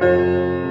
Música